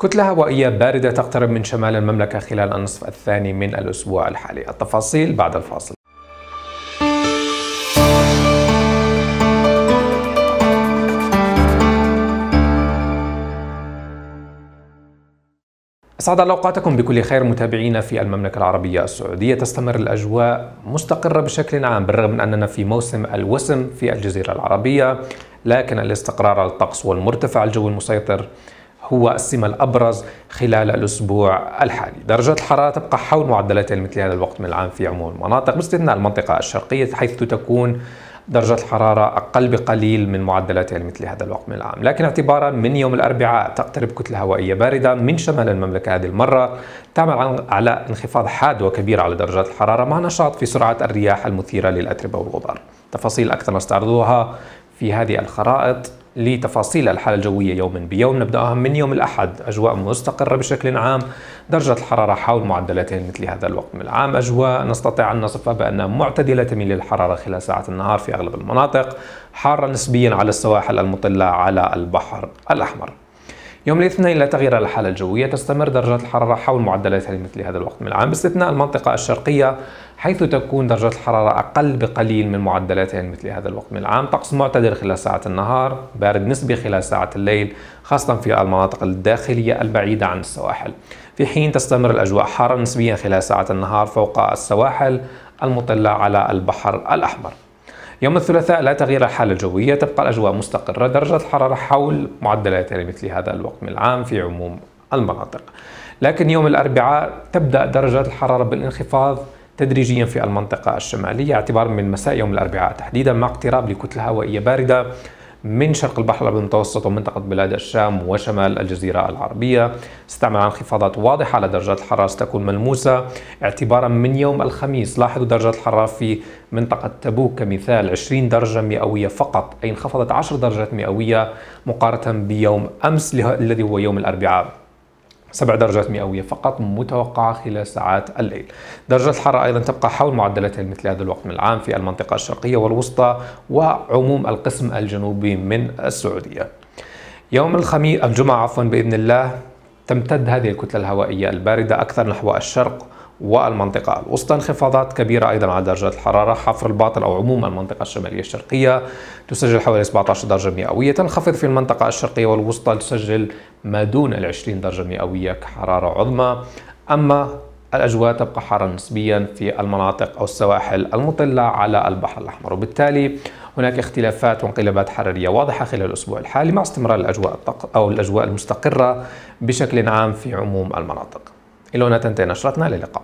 كتلة هوائية باردة تقترب من شمال المملكة خلال النصف الثاني من الأسبوع الحالي. التفاصيل بعد الفاصل. أسعد الله أوقاتكم بكل خير متابعينا في المملكة العربية السعودية. تستمر الأجواء مستقرة بشكل عام بالرغم من أننا في موسم الوسم في الجزيرة العربية لكن الاستقرار الطقس والمرتفع الجوي المسيطر هو السمة الأبرز خلال الأسبوع الحالي. درجة الحرارة تبقى حول معدلات مثل هذا الوقت من العام في عموم المناطق باستثناء المنطقة الشرقية حيث تكون درجة الحرارة أقل بقليل من معدلاتها مثل هذا الوقت من العام. لكن اعتبارا من يوم الأربعاء تقترب كتلة هوائية باردة من شمال المملكة هذه المرة تعمل على انخفاض حاد وكبير على درجات الحرارة مع نشاط في سرعة الرياح المثيرة للأتربة والغبار. تفاصيل أكثر نستعرضها في هذه الخرائط. لتفاصيل الحالة الجوية يوما. بيوم نبدأها من يوم الأحد. أجواء مستقرة بشكل عام. درجة الحرارة حول معدلاتين مثل هذا الوقت. من العام أجواء نستطيع أن نصفها بأنها معتدلة تميل للحرارة خلال ساعات النهار في أغلب المناطق حارة نسبيا على السواحل المطلة على البحر الأحمر. يوم الاثنين لا تغيير الحالة الجوية تستمر درجات الحرارة حول معدلات مثل هذا الوقت. من العام باستثناء المنطقة الشرقية حيث تكون درجة الحرارة أقل بقليل من معدلاتها مثل هذا الوقت. من العام طقس معتدل خلال ساعة النهار بارد نسبي خلال ساعة الليل خاصة في المناطق الداخلية البعيدة عن السواحل. في حين تستمر الأجواء حارة نسبيا خلال ساعة النهار فوق السواحل المطلة على البحر الأحمر. يوم الثلاثاء لا تغيير الحالة الجوية تبقى الأجواء مستقرة درجة الحرارة حول معدلات مثل هذا الوقت من العام في عموم المناطق. لكن يوم الأربعاء تبدأ درجات الحرارة بالانخفاض تدريجيا في المنطقة الشمالية اعتبارا من مساء يوم الأربعاء تحديدا مع اقتراب لكتلة هوائية باردة. من شرق البحر المتوسط ومنطقة بلاد الشام وشمال الجزيرة العربية. استعمل انخفاضات واضحة على درجات الحرارة ستكون ملموسة. اعتبارا من يوم الخميس لاحظوا درجات الحرارة في منطقة تبوك كمثال 20 درجة مئوية فقط أي انخفضت 10 درجات مئوية مقارنة بيوم أمس الذي هو يوم الأربعاء. سبع درجات مئوية فقط متوقعة خلال ساعات الليل. درجة الحرارة أيضا تبقى حول معدلاتها مثل هذا الوقت من العام في المنطقة الشرقية والوسطى وعموم القسم الجنوبي من السعودية. يوم الخميس الجمعة عفوا بإذن الله تمتد هذه الكتلة الهوائية الباردة أكثر نحو الشرق والمنطقة. الوسطى انخفاضات كبيرة أيضا على درجات الحرارة. حفر الباطل أو عموم المنطقة الشمالية الشرقية تسجل حوالي 17 درجة مئوية. تنخفض في المنطقة الشرقية والوسطى تسجل ما دون ال 20 درجة مئوية كحرارة عظمى. أما الأجواء تبقى حارة نسبيا في المناطق أو السواحل المطلة على البحر الأحمر. وبالتالي هناك اختلافات وانقلابات حرارية واضحة خلال الأسبوع الحالي مع استمرار الأجواء أو الأجواء المستقرة بشكل عام في عموم المناطق. إلى هنا تنتهي نشرتنا للقاء